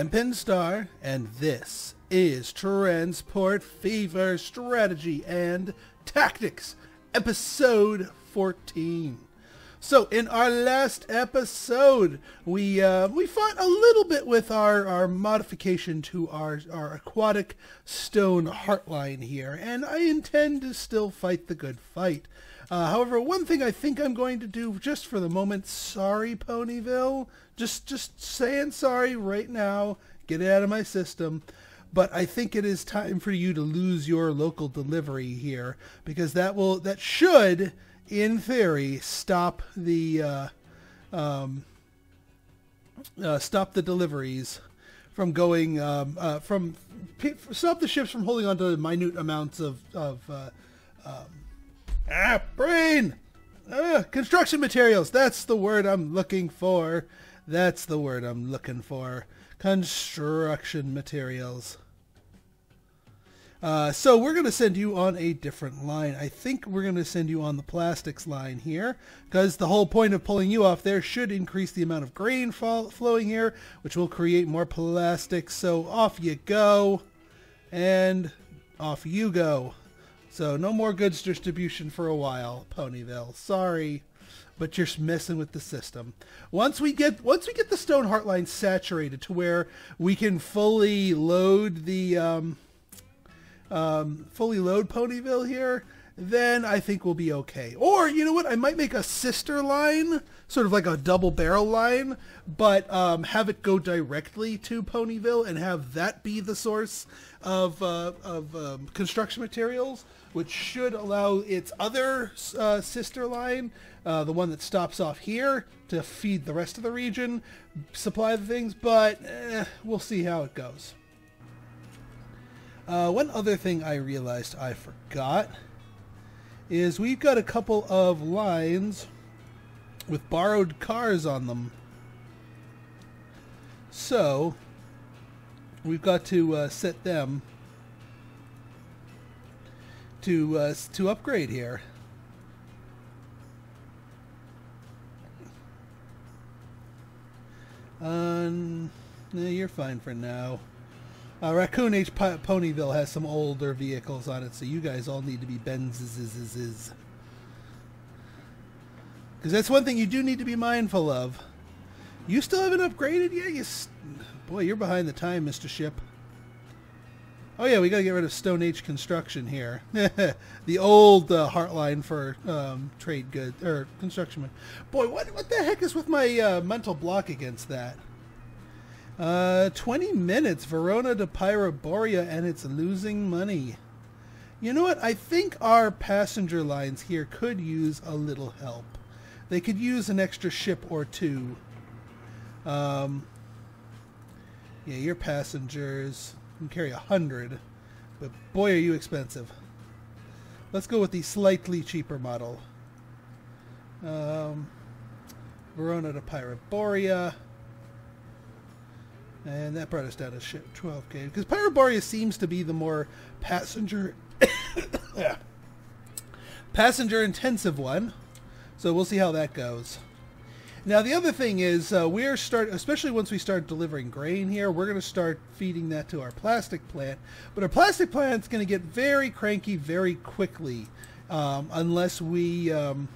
am Pinstar, and this is Transport Fever Strategy and Tactics, episode 14. So, in our last episode, we uh, we fought a little bit with our, our modification to our, our aquatic stone heartline here, and I intend to still fight the good fight. Uh, however, one thing I think I'm going to do just for the moment, sorry Ponyville, just just saying sorry right now, get it out of my system. But I think it is time for you to lose your local delivery here because that will that should, in theory, stop the uh, um, uh, stop the deliveries from going um, uh, from stop the ships from holding on to minute amounts of of uh, um, Ah, brain! Ah, construction materials. That's the word I'm looking for. That's the word I'm looking for. Construction materials. Uh, so we're going to send you on a different line. I think we're going to send you on the plastics line here because the whole point of pulling you off there should increase the amount of grain flowing here, which will create more plastics. So off you go and off you go. So no more goods distribution for a while, Ponyville. Sorry, but you're messing with the system. Once we get once we get the stone heartline saturated to where we can fully load the um, um, fully load Ponyville here, then I think we'll be okay. Or you know what? I might make a sister line, sort of like a double barrel line, but um, have it go directly to Ponyville and have that be the source of uh, of um, construction materials which should allow its other uh, sister line, uh, the one that stops off here, to feed the rest of the region, supply the things, but eh, we'll see how it goes. Uh, one other thing I realized I forgot is we've got a couple of lines with borrowed cars on them. So, we've got to uh, set them to uh, to upgrade here. Um, you're fine for now. Uh, Raccoon H P- Ponyville has some older vehicles on it, so you guys all need to be Benzes. Because that's one thing you do need to be mindful of. You still haven't upgraded yet? You boy, you're behind the time, Mr. Ship. Oh yeah, we got to get rid of Stone Age construction here. the old uh, Heartline for um, trade goods or construction. Boy, what what the heck is with my uh, mental block against that? Uh, 20 minutes, Verona to Pyroborea, and it's losing money. You know what? I think our passenger lines here could use a little help. They could use an extra ship or two. Um, yeah, your passengers can carry a hundred, but boy are you expensive. Let's go with the slightly cheaper model. Um, Verona to Pyroborea. And that brought us down to 12k. Because Pyroborea seems to be the more passenger... yeah, passenger intensive one. So we'll see how that goes. Now the other thing is uh, we're start, especially once we start delivering grain here, we're going to start feeding that to our plastic plant. But our plastic plant's going to get very cranky very quickly um, unless we um,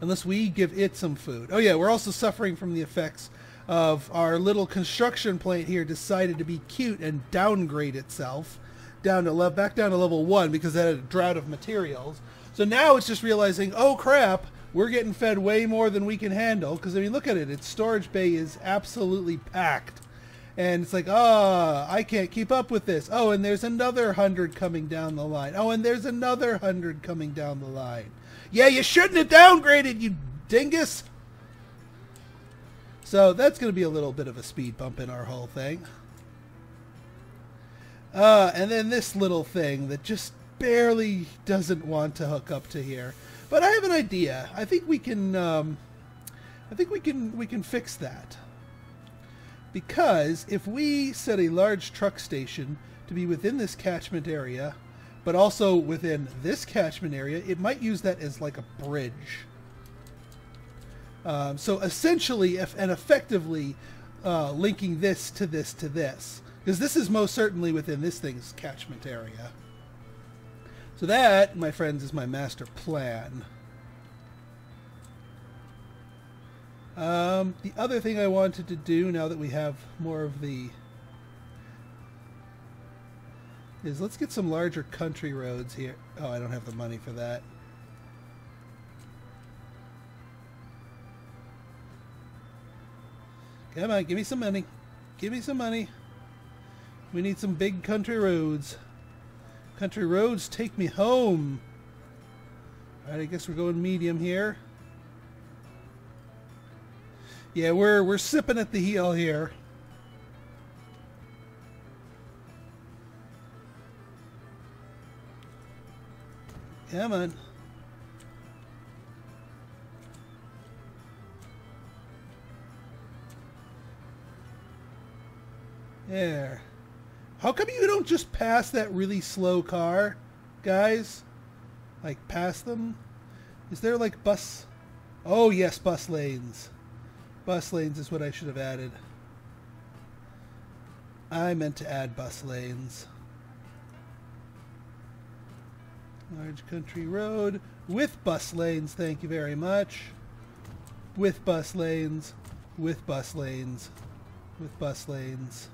unless we give it some food. Oh yeah, we're also suffering from the effects of our little construction plant here decided to be cute and downgrade itself down to level back down to level one because it had a drought of materials. So now it's just realizing, oh crap we're getting fed way more than we can handle because I mean look at it its storage bay is absolutely packed. And it's like oh I can't keep up with this. Oh and there's another hundred coming down the line. Oh and there's another hundred coming down the line. Yeah you shouldn't have downgraded you dingus. So that's going to be a little bit of a speed bump in our whole thing. Uh, and then this little thing that just barely doesn't want to hook up to here but I have an idea. I think we can. Um, I think we can we can fix that. Because if we set a large truck station to be within this catchment area, but also within this catchment area, it might use that as like a bridge. Um, so essentially, if, and effectively, uh, linking this to this to this. Because this is most certainly within this thing's catchment area. So that, my friends, is my master plan. Um, the other thing I wanted to do, now that we have more of the... is let's get some larger country roads here. Oh, I don't have the money for that. Come on, give me some money. Give me some money. We need some big country roads. Country roads, take me home. Alright, I guess we're going medium here. Yeah, we're we're sipping at the heel here. Come on. There. How come you don't just pass that really slow car, guys? Like, pass them? Is there, like, bus... Oh, yes, bus lanes. Bus lanes is what I should have added. I meant to add bus lanes. Large country road with bus lanes, thank you very much. With bus lanes, with bus lanes, with bus lanes.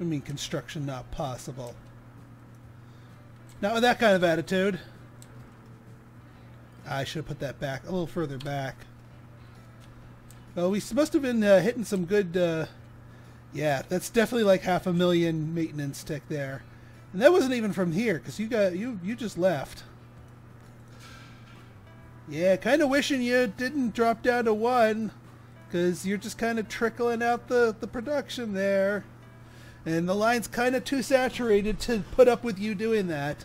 I mean construction not possible. Not with that kind of attitude. I should have put that back, a little further back. Well, we must have been uh, hitting some good... Uh, yeah, that's definitely like half a million maintenance tick there. And that wasn't even from here, because you got you you just left. Yeah, kind of wishing you didn't drop down to one, because you're just kind of trickling out the, the production there. And the line's kind of too saturated to put up with you doing that.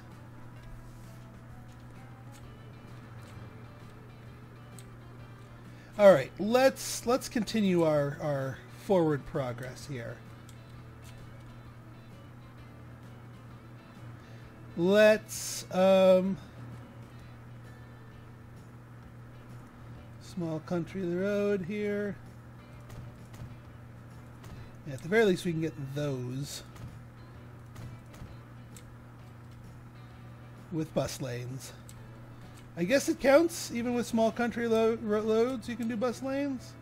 All right, let's let's continue our our forward progress here. Let's um small country road here. At the very least we can get those with bus lanes. I guess it counts, even with small country lo loads, you can do bus lanes.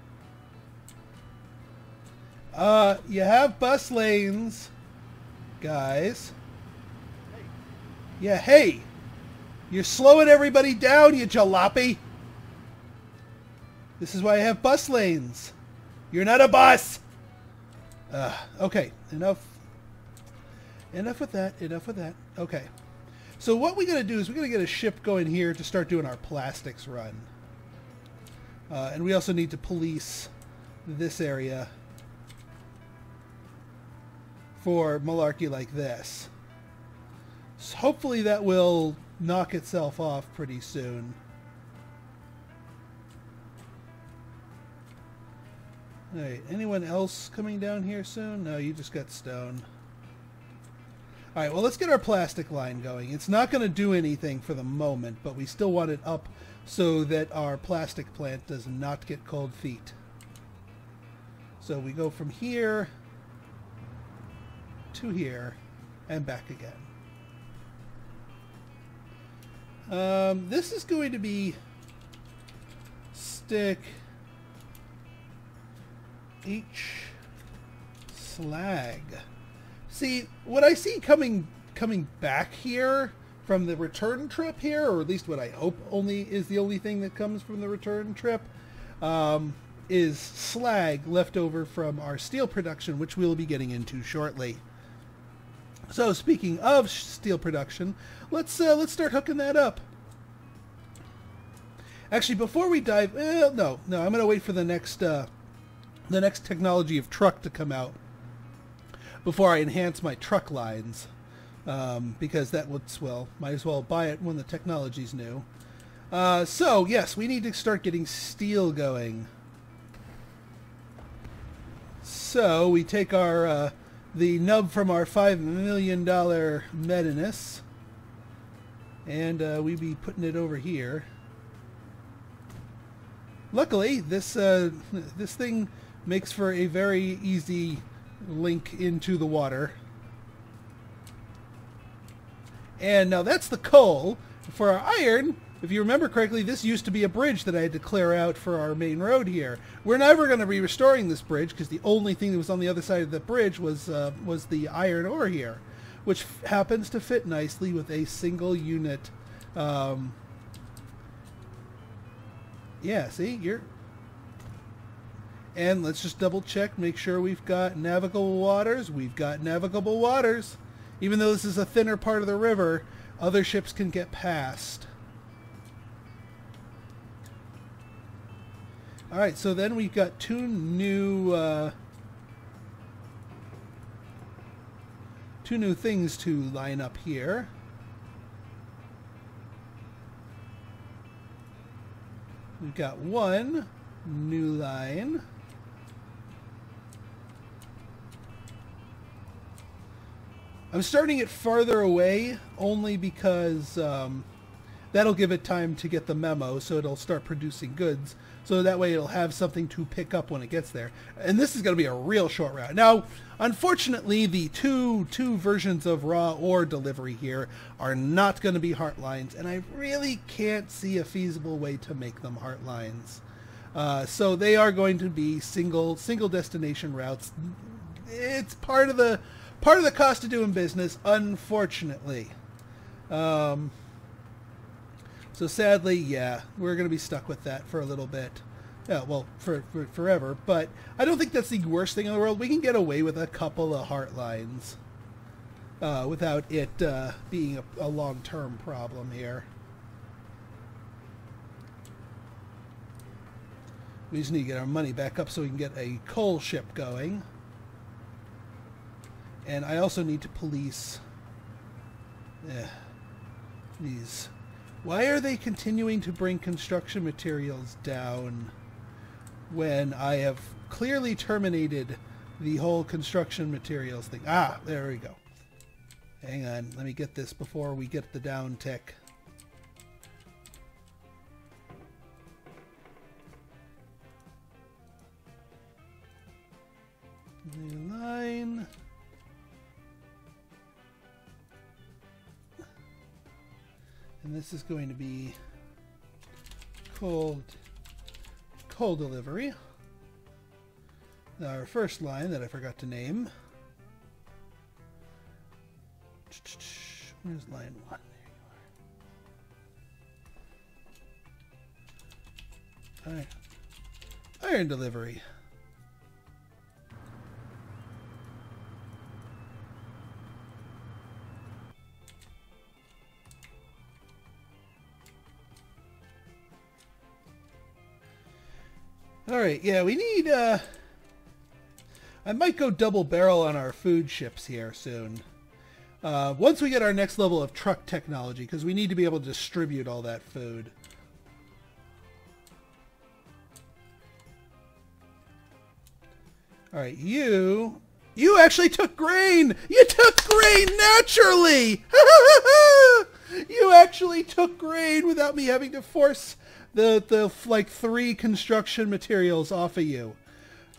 Uh, you have bus lanes, guys. Yeah, hey! You're slowing everybody down, you jalopy! This is why I have bus lanes. You're not a bus! Uh, okay, enough. Enough with that, enough with that. Okay. So what we're going to do is we're going to get a ship going here to start doing our plastics run. Uh, and we also need to police this area for malarkey like this. So hopefully that will knock itself off pretty soon. Alright, anyone else coming down here soon? No, you just got stone. Alright, well let's get our plastic line going. It's not going to do anything for the moment, but we still want it up so that our plastic plant does not get cold feet. So we go from here to here and back again. Um, this is going to be stick H slag. See, what I see coming coming back here from the return trip here, or at least what I hope only is the only thing that comes from the return trip, um, is slag left over from our steel production, which we'll be getting into shortly. So speaking of steel production, let's uh, let's start hooking that up. Actually, before we dive, eh, no, no, I'm gonna wait for the next uh, the next technology of truck to come out before I enhance my truck lines, um, because that would well, might as well buy it when the technology's new. Uh, so yes, we need to start getting steel going. So we take our uh, the nub from our $5 million Medinus. And uh, we be putting it over here. Luckily, this uh, this thing makes for a very easy link into the water. And now that's the coal. For our iron, if you remember correctly, this used to be a bridge that I had to clear out for our main road here. We're never going to be restoring this bridge because the only thing that was on the other side of the bridge was uh, was the iron ore here, which happens to fit nicely with a single unit. Um, yeah, see, you're. And let's just double check, make sure we've got navigable waters. We've got navigable waters. Even though this is a thinner part of the river, other ships can get past. All right, so then we've got two new uh, two new things to line up here. We've got one new line. I'm starting it farther away only because um, that'll give it time to get the memo so it'll start producing goods. So that way it'll have something to pick up when it gets there. And this is going to be a real short route. Now unfortunately the two two versions of raw ore delivery here are not going to be heartlines, and i really can't see a feasible way to make them heartlines. uh, so they are going to be single single destination routes. It's part of the part of the cost of doing business, unfortunately. Um, so sadly, yeah, we're going to be stuck with that for a little bit. Yeah, well, for, for forever. But I don't think that's the worst thing in the world. We can get away with a couple of heart lines uh, without it uh, being a, a long-term problem here. We just need to get our money back up so we can get a coal ship going. And I also need to police eh, these. Why are they continuing to bring construction materials down when I have clearly terminated the whole construction materials thing? Ah, there we go. Hang on, let me get this before we get the down tick. Line. And this is going to be cold coal delivery. Our first line that I forgot to name. Where's line one? There you are. Iron delivery. Alright, yeah, we need, uh... I might go double barrel on our food ships here soon. Uh, once we get our next level of truck technology, because we need to be able to distribute all that food. Alright, you... You actually took grain! You took grain naturally! you actually took grain without me having to force the the like three construction materials off of you.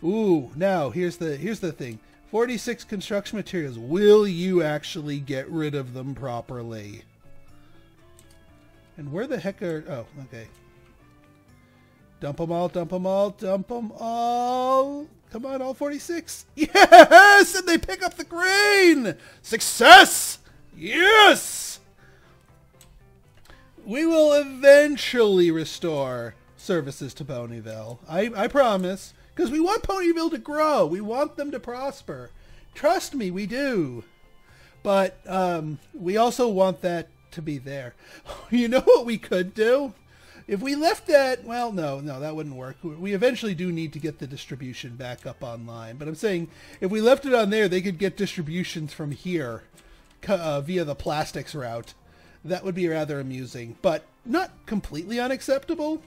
Ooh, now here's the here's the thing. 46 construction materials. Will you actually get rid of them properly? And where the heck are... Oh, okay. Dump them all, dump them all, dump them all. Come on, all 46. Yes! And they pick up the grain! Success! Yes! We will eventually restore services to Ponyville. I, I promise. Because we want Ponyville to grow. We want them to prosper. Trust me, we do. But um, we also want that to be there. You know what we could do? If we left that, well, no, no, that wouldn't work. We eventually do need to get the distribution back up online. But I'm saying if we left it on there, they could get distributions from here uh, via the plastics route that would be rather amusing, but not completely unacceptable.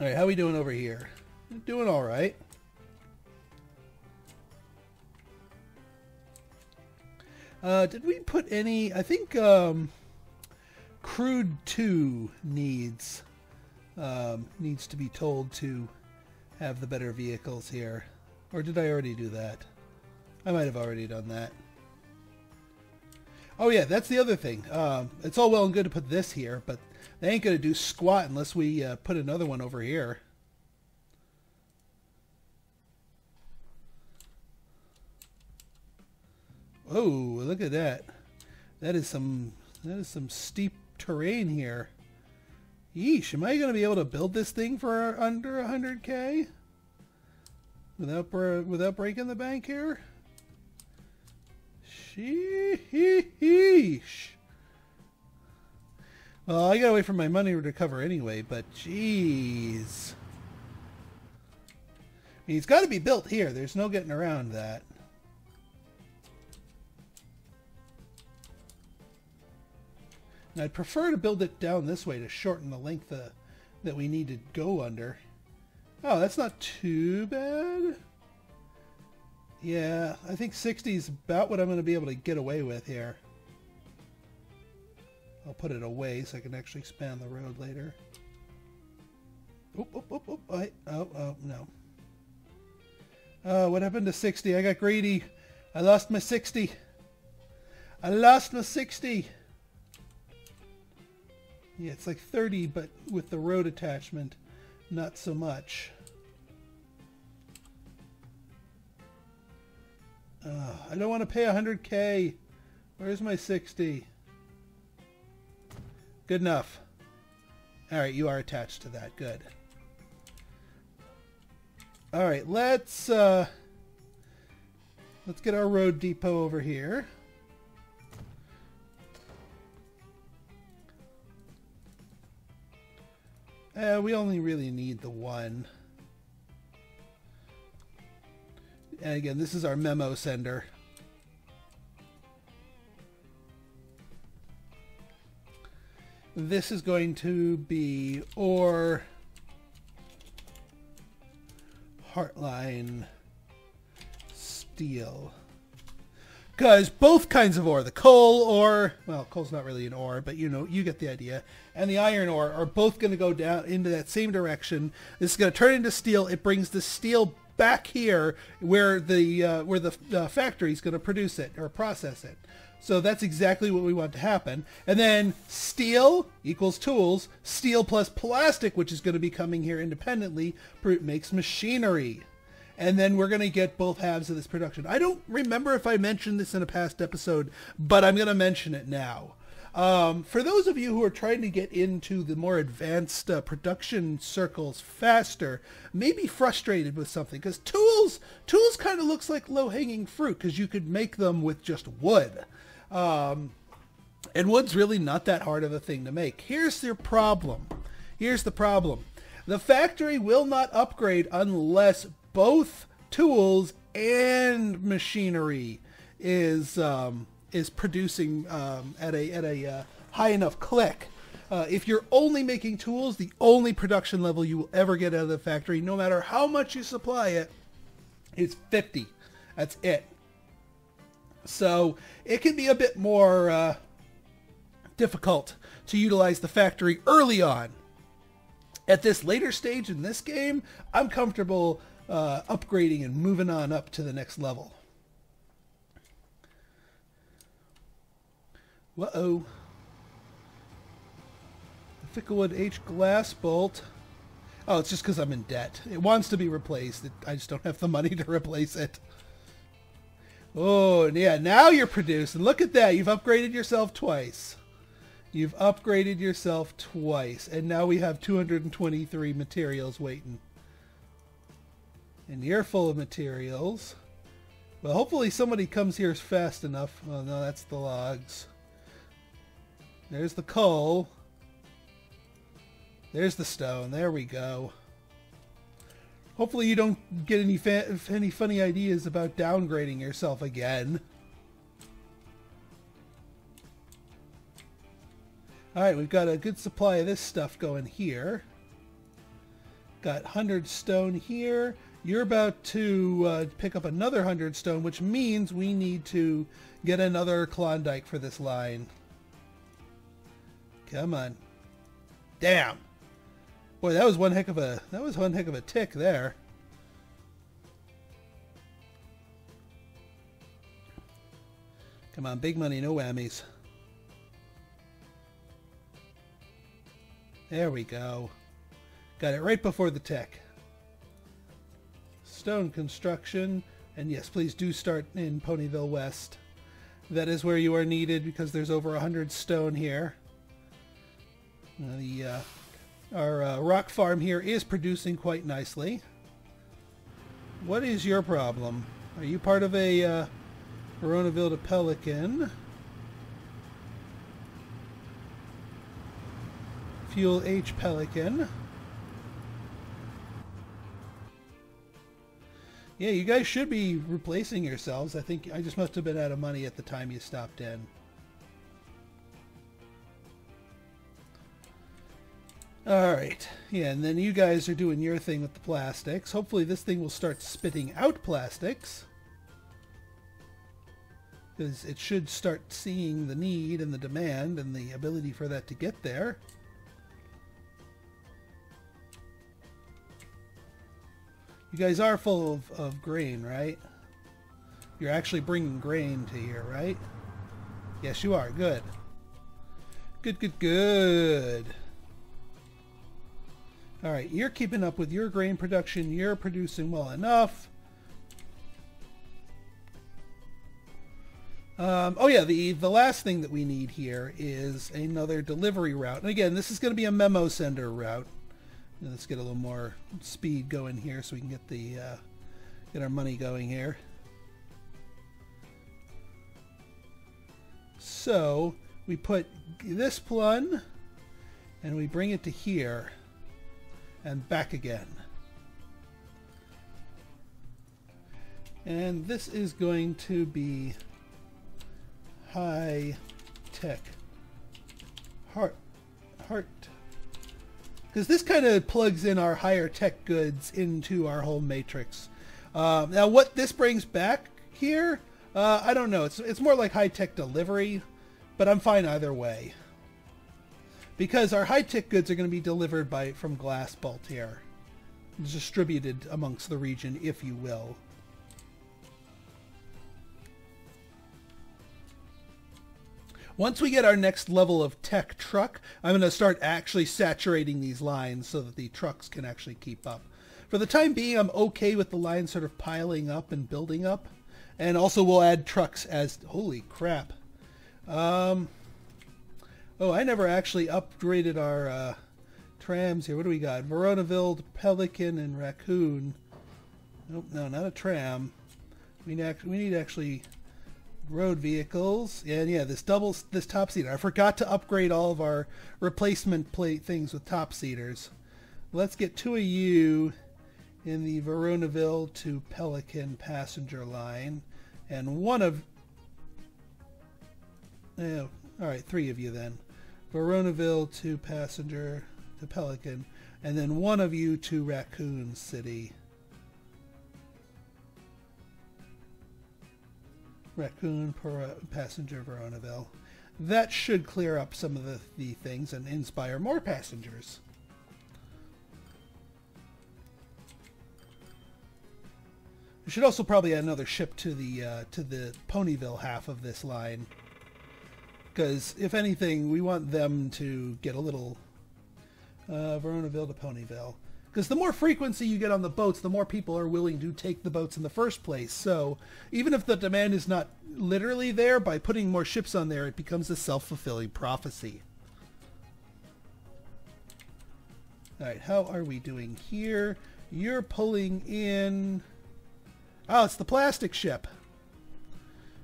All right, how are we doing over here? Doing all right. Uh, did we put any? I think um, Crude 2 needs um, needs to be told to have the better vehicles here. Or did I already do that? I might have already done that. Oh yeah, that's the other thing. Um, it's all well and good to put this here, but they ain't going to do squat unless we uh, put another one over here. Oh, look at that. That is some that is some steep terrain here. Yeesh, am I going to be able to build this thing for under 100k? Without, without breaking the bank here? Sheesh. Well, I gotta wait for my money to recover anyway, but jeez. I mean, it's got to be built here. There's no getting around that. And I'd prefer to build it down this way to shorten the length uh, that we need to go under. Oh, that's not too bad. Yeah, I think 60 is about what I'm going to be able to get away with here. I'll put it away so I can actually expand the road later. Oop, oop, oop, oop. Oh, I, oh, oh, no. Oh, what happened to 60? I got greedy. I lost my 60. I lost my 60. Yeah, it's like 30, but with the road attachment, not so much. Uh, I don't want to pay 100k. Where's my 60? Good enough. Alright, you are attached to that. Good. Alright, let's uh, let's get our road depot over here. Uh, we only really need the one. And again, this is our memo sender. This is going to be or Heartline Steel because both kinds of ore, the coal ore, well, coal's not really an ore, but you know, you get the idea, and the iron ore are both going to go down into that same direction. This is going to turn into steel. It brings the steel back here where the uh, where the uh, factory is going to produce it or process it. So that's exactly what we want to happen. And then steel equals tools. Steel plus plastic, which is going to be coming here independently, makes machinery and then we're going to get both halves of this production. I don't remember if I mentioned this in a past episode, but I'm going to mention it now. Um, for those of you who are trying to get into the more advanced uh, production circles faster, may be frustrated with something because tools tools kind of looks like low hanging fruit because you could make them with just wood. Um, and wood's really not that hard of a thing to make. Here's your problem. Here's the problem. The factory will not upgrade unless both tools and machinery is um, is producing um, at a at a uh, high enough click. Uh, if you're only making tools, the only production level you will ever get out of the factory, no matter how much you supply it, is 50. That's it. So it can be a bit more uh, difficult to utilize the factory early on. At this later stage in this game, I'm comfortable uh, upgrading and moving on up to the next level. Uh-oh. Ficklewood H glass bolt. Oh, it's just because I'm in debt. It wants to be replaced. It, I just don't have the money to replace it. Oh, yeah, now you're producing. Look at that. You've upgraded yourself twice. You've upgraded yourself twice. And now we have 223 materials waiting. And you're full of materials. Well, hopefully somebody comes here fast enough. Oh, no, that's the logs. There's the coal. There's the stone. There we go. Hopefully you don't get any any funny ideas about downgrading yourself again. Alright, we've got a good supply of this stuff going here. Got 100 stone here. You're about to uh, pick up another 100 stone, which means we need to get another Klondike for this line. Come on. Damn. Boy, that was one heck of a that was one heck of a tick there. Come on, big money, no whammies. There we go. Got it right before the tech. Stone construction. And yes, please do start in Ponyville West. That is where you are needed because there's over 100 stone here. The uh, Our uh, rock farm here is producing quite nicely. What is your problem? Are you part of a uh, Veronaville to Pelican? Fuel H Pelican. Yeah, you guys should be replacing yourselves. I think I just must have been out of money at the time you stopped in. Alright, yeah, and then you guys are doing your thing with the plastics. Hopefully this thing will start spitting out plastics. Because it should start seeing the need and the demand and the ability for that to get there. You guys are full of, of grain, right? You're actually bringing grain to here, right? Yes, you are. Good. Good, good, good. All right, you're keeping up with your grain production. You're producing well enough. Um, oh yeah, the, the last thing that we need here is another delivery route. And again, this is going to be a memo sender route. Let's get a little more speed going here so we can get the uh, get our money going here. So we put this plun and we bring it to here and back again. And this is going to be high tech heart heart because this kind of plugs in our higher tech goods into our whole matrix. Um, now, what this brings back here, uh, I don't know. It's it's more like high tech delivery, but I'm fine either way. Because our high tech goods are going to be delivered by from Glass here, distributed amongst the region, if you will. Once we get our next level of tech truck, I'm going to start actually saturating these lines so that the trucks can actually keep up. For the time being, I'm okay with the lines sort of piling up and building up. And also we'll add trucks as... Holy crap. Um, oh, I never actually upgraded our uh, trams here. What do we got? Veronaville, Pelican, and Raccoon. Nope, no, not a tram. We need, we need actually road vehicles. And yeah this double this top seater. I forgot to upgrade all of our replacement plate things with top seaters. Let's get two of you in the veronaville to pelican passenger line. And one of yeah all right three of you then. Veronaville to passenger to pelican. And then one of you to raccoon city Raccoon per passenger Veronaville. That should clear up some of the, the things and inspire more passengers. We should also probably add another ship to the uh, to the Ponyville half of this line, because if anything, we want them to get a little uh, Veronaville to Ponyville. Because the more frequency you get on the boats, the more people are willing to take the boats in the first place. So even if the demand is not literally there, by putting more ships on there, it becomes a self-fulfilling prophecy. Alright, how are we doing here? You're pulling in... Oh, it's the plastic ship.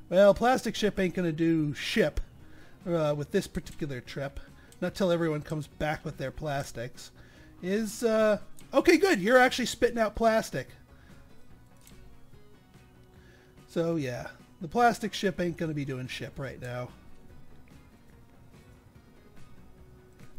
Well, plastic ship ain't going to do ship uh, with this particular trip. Not till everyone comes back with their plastics. Is, uh, Okay, good. You're actually spitting out plastic. So, yeah. The plastic ship ain't going to be doing ship right now.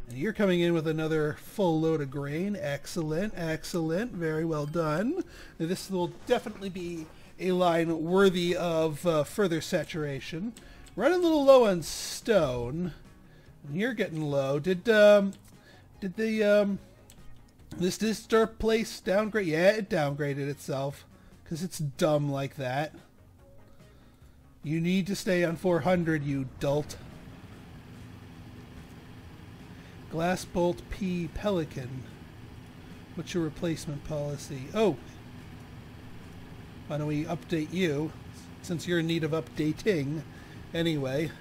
And you're coming in with another full load of grain. Excellent, excellent. Very well done. This will definitely be a line worthy of uh, further saturation. Running a little low on stone. You're getting low. Did um, did the um, this this place downgrade? Yeah, it downgraded itself because it's dumb like that. You need to stay on 400, you dolt. Glass Bolt P Pelican. What's your replacement policy? Oh! Why don't we update you, since you're in need of updating anyway.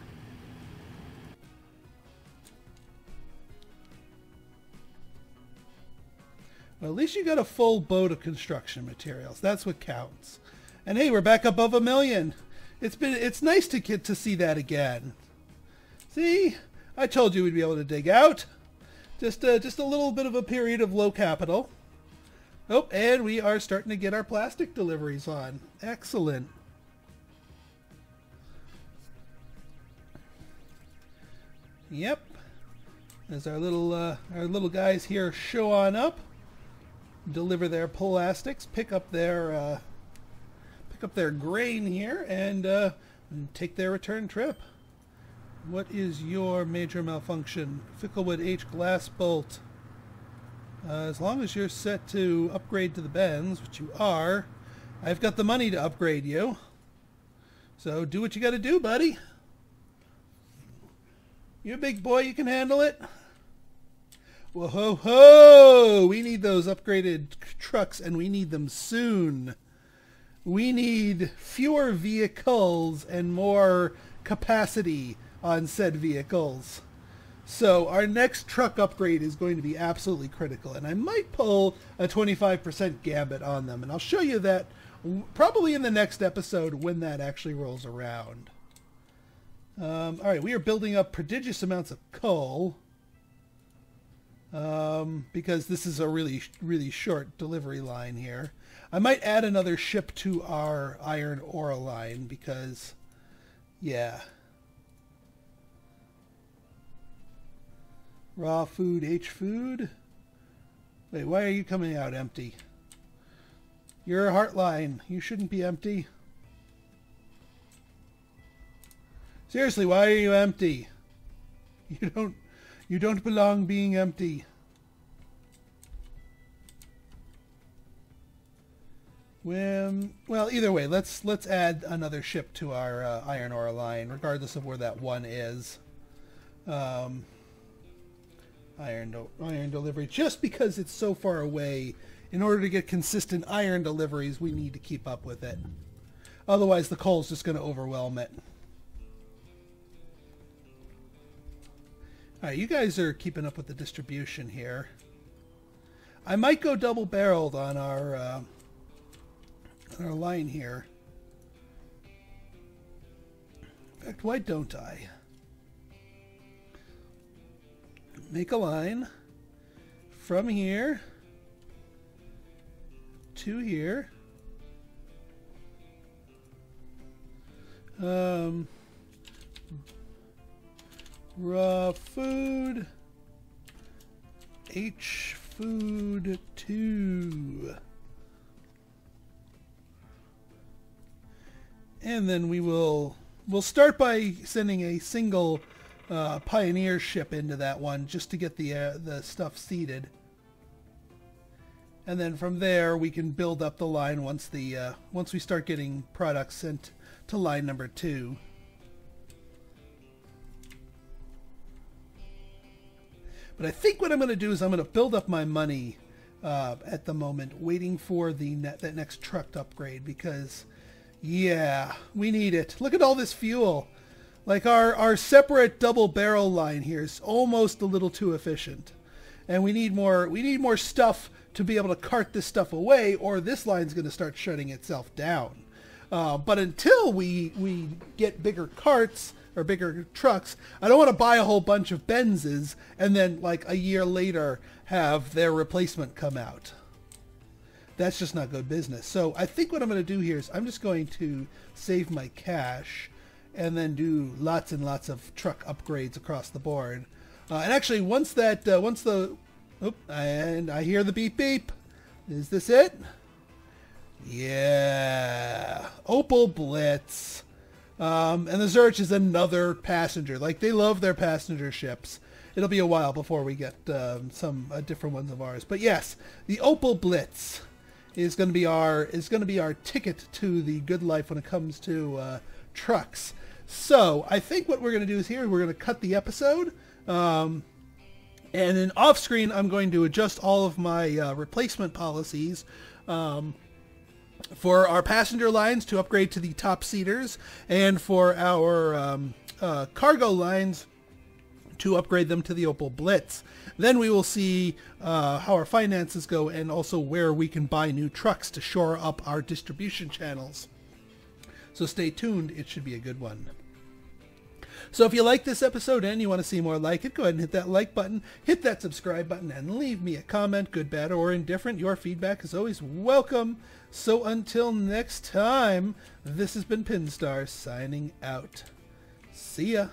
Well, at least you got a full boat of construction materials. That's what counts. And hey, we're back above a million. It's been it's nice to get to see that again. See, I told you we'd be able to dig out. Just uh, just a little bit of a period of low capital. Oh, and we are starting to get our plastic deliveries on. Excellent. Yep. As our little uh, our little guys here show on up, deliver their plastics, pick up their uh, pick up their grain here and, uh, take their return trip. What is your major malfunction? Ficklewood H glass bolt. Uh, as long as you're set to upgrade to the Benz, which you are, I've got the money to upgrade you. So do what you got to do, buddy. You're a big boy, you can handle it. Whoa, ho, ho! We those upgraded trucks, and we need them soon we need fewer vehicles and more capacity on said vehicles. So our next truck upgrade is going to be absolutely critical, and I might pull a 25% gambit on them, and I'll show you that probably in the next episode when that actually rolls around. Um, all right, we are building up prodigious amounts of coal um, because this is a really, really short delivery line here. I might add another ship to our iron ore line because, yeah. Raw food, H food. Wait, why are you coming out empty? You're a heartline. You shouldn't be empty. Seriously, why are you empty? You don't you don't belong being empty. Well, either way, let's let's add another ship to our uh, iron ore line, regardless of where that one is. Um, iron iron delivery, just because it's so far away. In order to get consistent iron deliveries, we need to keep up with it. Otherwise, the coal's just going to overwhelm it. Alright, you guys are keeping up with the distribution here. I might go double-barreled on our... Uh, our line here. In fact, why don't I? Make a line from here to here. Um, raw food, H food 2. and then we will we'll start by sending a single uh, pioneer ship into that one just to get the uh, the stuff seeded. And then from there we can build up the line once the uh, once we start getting products sent to line number two but I think what I'm going to do is I'm going to build up my money uh, at the moment waiting for the net, that next truck upgrade because yeah, we need it. Look at all this fuel. Like our, our separate double barrel line here is almost a little too efficient. And we need more we need more stuff to be able to cart this stuff away or this line's going to start shutting itself down. Uh, but until we we get bigger carts or bigger trucks, I don't want to buy a whole bunch of Benzes and then like a year later have their replacement come out that's just not good business. So I think what I'm going to do here is I'm just going to save my cash and then do lots and lots of truck upgrades across the board. Uh, and actually, once that, uh, once the, oh, and I hear the beep beep. Is this it? Yeah. Opel Blitz. Um, and the Zurich is another passenger. Like they love their passenger ships. It'll be a while before we get um, some uh, different ones of ours. But yes, the Opel Blitz is going to be our is going to be our ticket to the good life when it comes to uh, trucks. So I think what we're going to do is here we're going to cut the episode. Um, and then off screen, I'm going to adjust all of my uh, replacement policies um, for our passenger lines to upgrade to the top seaters and for our um, uh, cargo lines to upgrade them to the Opel Blitz. Then we will see uh, how our finances go and also where we can buy new trucks to shore up our distribution channels. So stay tuned, it should be a good one. So if you like this episode and you want to see more like it, go ahead and hit that like button, hit that subscribe button, and leave me a comment, good, bad, or indifferent. Your feedback is always welcome. So until next time, this has been Pinstar signing out. See ya.